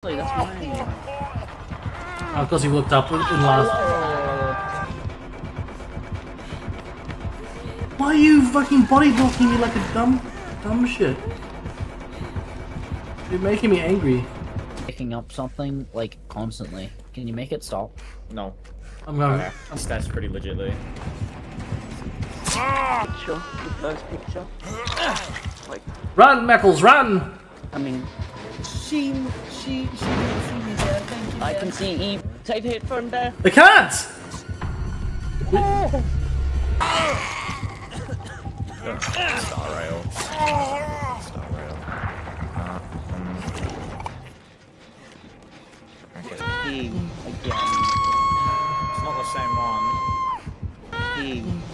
That's mine. Oh, because he looked up in last. Why are you fucking body blocking me like a dumb, dumb shit? You're making me angry. Picking up something like constantly. Can you make it stop? No. I'm going. Okay. That's pretty legitly. picture, the first picture. Like, Run, Meckles, run! I mean, she, she, she didn't see me there. Thank you. I can see Eve. Take the hit from there. They can't! Star rail. Star rail. Uh, um, okay. Eve again. It's not the same one. Eve